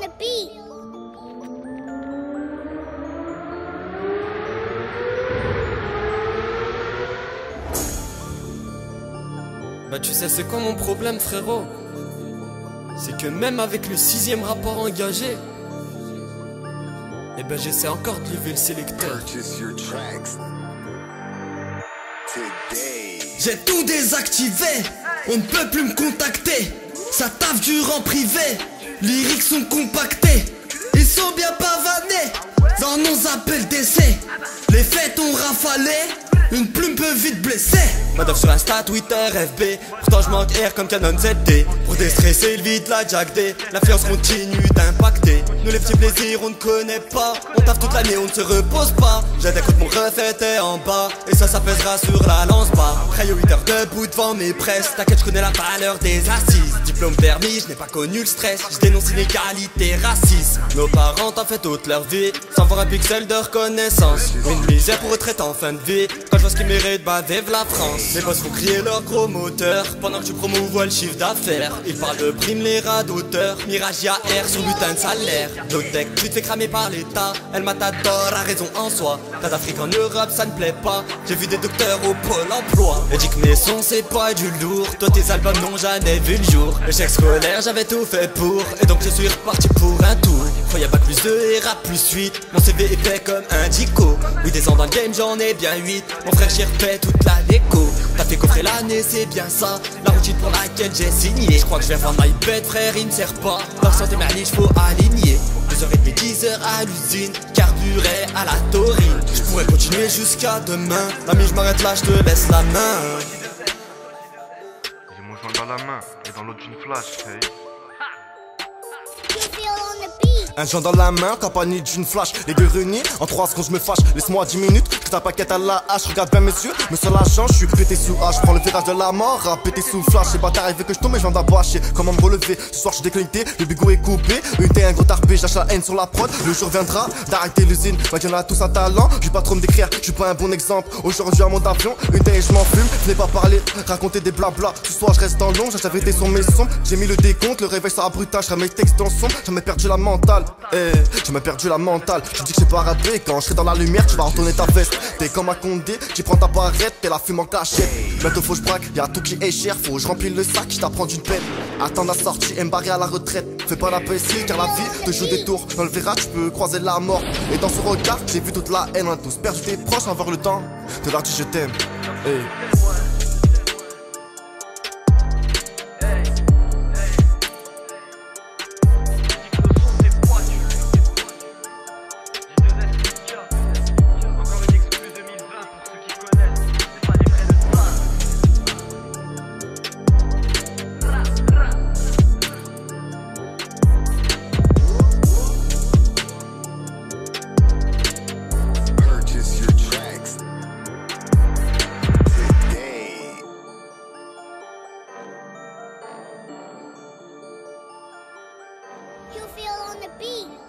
on. Bah tu sais c'est quoi mon problème frérot? C'est que même avec le sixième rapport engagé Eh ben j'essaie encore de lever le sélecteur. J'ai tout désactivé. On ne peut plus me contacter. Ça taffe dur en privé lyriques sont compactés. Ils sont bien pavanés, dans nos appels d'essai. Les fêtes ont rafalé, une plume peut vite blesser. Madame sur Insta, Twitter, FB Pourtant je manque R comme Canon ZD Pour déstresser le vide, la Jack D L'influence continue d'impacter Nous les petits plaisirs on ne connaît pas Taffe toute l'année, on ne se repose pas. Coups de mon refait est en bas Et ça, ça pèsera sur la lance bas. Rayo 8 heures debout devant mes presses T'inquiète, je connais la valeur des assises. Diplôme permis, je n'ai pas connu le stress. Je dénonce inégalité, racisme Nos parents ont fait toute leur vie Sans voir un pixel de reconnaissance. Une misère pour retraite en fin de vie. Quand je vois ce qu'ils méritent, bah vive la France. Les boss font crier leur gros moteur. Pendant que tu promouvois le chiffre d'affaires Ils parlent de primes, les rats d'auteur. Mirage R sur butin de salaire. Low-tech, tu te fais cramer par l'état Elle matador a raison en soi. T'as d'Afrique en Europe, ça ne plaît pas. J'ai vu des docteurs au pôle emploi. Elle dit que mes sons c'est pas du lourd. Toi tes albums n'ont jamais vu le jour. Échec scolaire, j'avais tout fait pour. Et donc je suis reparti pour un tour. A pas plus 2 et rap plus 8 Mon CV est fait comme un dico. Oui des ans dans le game j'en ai bien 8 Mon frère j'y refait toute la déco. T'as fait coffrer l'année c'est bien ça. La routine pour laquelle j'ai signé. Je crois que je vais my bed frère il ne sert pas. Leur santé maniche faut aligner. 2h30 10h à l'usine Carburé à la taurine. Je pourrais continuer jusqu'à demain. L'ami je m'arrête là je te laisse la main. J'ai mon joint dans la main et dans l'autre une flash, hey. Un joint dans la main, compagnie d'une flash. Les deux réunis, en 3 secondes je me fâche. Laisse-moi 10 minutes, que ta paquette à la hache. Regarde bien mes yeux, me sur la je suis pété sous hache. Prends le virage de la mort, à pété sous flash. C'est pas t'arriver que je tombe, mais je viens d'abocher. Comment me relever? Ce soir je suis le bigot est coupé. Unité, un gros tarpé, j'lâche la haine sur la prod. Le jour viendra d'arrêter l'usine. Ouais, y'en a tous un talent, je pas trop me décrire, je suis pas un bon exemple. Aujourd'hui à mon avion, unité, je m'en fume. Venez pas parler, raconter des blabla. Ce soir je reste j'ai la vérité sur mes sons. J'ai mis le décompte, le réveil sera brutal, je mes textes en son. Jamais perdu la mentale, eh, jamais perdu la mentale. Tu dis que j'ai pas raté, quand je serai dans la lumière, tu vas retourner ta veste. T'es comme un condé, tu prends ta barrette, t'es la fume en cachette. Bientôt faut que je braque, y'a tout qui est cher, faut que je remplis le sac, je t'apprends d'une peine. Attends la sortie et me à la retraite. Fais pas l'imbécile car la vie te joue des tours. Dans le virage, tu peux croiser la mort. Et dans ce regard, j'ai vu toute la haine, on tous perdu tes proches, avoir le temps de leur dire je t'aime. Hey. The beat.